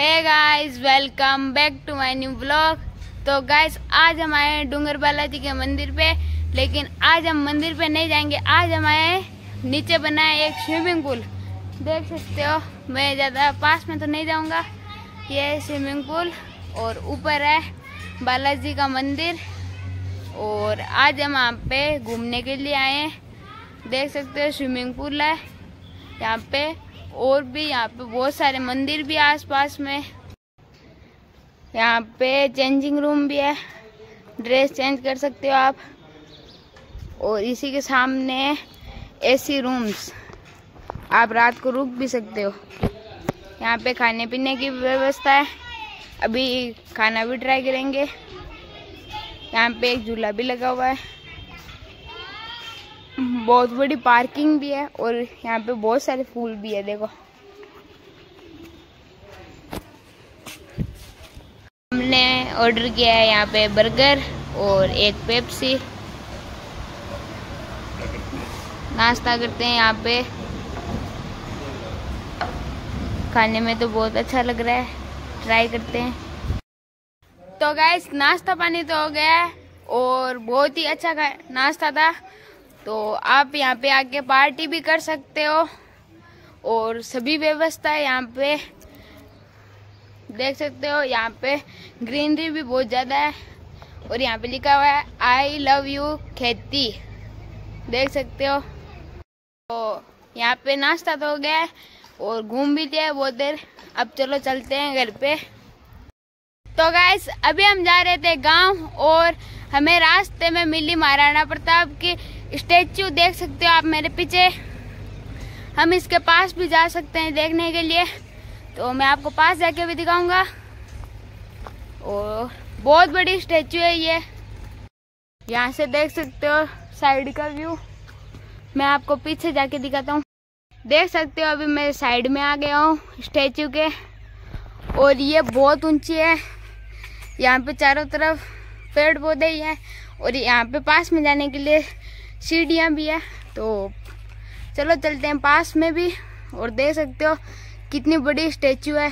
Hey guys welcome back to my new blog तो guys आज हम आए हैं डूंगर बालाजी के मंदिर पे, लेकिन आज हम मंदिर पे नहीं जाएँगे। आज हम आए नीचे बना है एक स्विमिंग पूल देख सकते हो, मैं ज़्यादा पास में तो नहीं जाऊँगा। ये स्विमिंग पूल और ऊपर है बालाजी का मंदिर। और आज हम यहाँ पे घूमने के लिए आए हैं। देख सकते हो स्विमिंग पूल है यहाँ पे। और भी यहाँ पे बहुत सारे मंदिर भी आसपास में। यहाँ पे चेंजिंग रूम भी है। ड्रेस चेंज कर सकते हो आप। और इसी के सामने एसी रूम्स आप रात को रुक भी सकते हो। यहाँ पे खाने पीने की व्यवस्था है। अभी खाना भी ट्राई करेंगे। यहाँ पे एक झूला भी लगा हुआ है। बहुत बड़ी पार्किंग भी है और यहाँ पे बहुत सारे फूल भी है, देखो। हमने ऑर्डर किया है यहाँ पे बर्गर और एक पेप्सी नाश्ता करते हैं यहाँ पे। खाने में तो बहुत अच्छा लग रहा है। ट्राई करते हैं। तो गैस नाश्ता पानी तो हो गया है और बहुत ही अच्छा नाश्ता था। तो आप यहाँ पे आके पार्टी भी कर सकते हो। और सभी व्यवस्था है यहाँ पे। देख सकते हो, यहाँ पे ग्रीनरी भी बहुत ज़्यादा है। और यहाँ पे लिखा हुआ है आई लव यू खेती। देख सकते हो। तो यहाँ पे नाश्ता तो हो गया है और घूम भी लिया है बहुत देर। अब चलो चलते हैं घर पे। तो गैस अभी हम जा रहे थे गाँव और हमें रास्ते में मिली महाराणा प्रताप की स्टेच्यू देख सकते हो आप मेरे पीछे। हम इसके पास भी जा सकते हैं देखने के लिए। तो मैं आपको पास जाके भी दिखाऊँगा। और बहुत बड़ी स्टेच्यू है ये। यहाँ से देख सकते हो साइड का व्यू। मैं आपको पीछे जाके दिखाता हूँ। देख सकते हो अभी मैं साइड में आ गया हूँ स्टेच्यू के। और ये बहुत ऊँची है। यहाँ पे चारों तरफ़ पेड़ पौधे ही हैं। और यहाँ पे पास में जाने के लिए सीढ़ियाँ भी है तो चलो चलते हैं पास में भी और देख सकते हो कितनी बड़ी स्टेचू है।